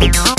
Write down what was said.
you. know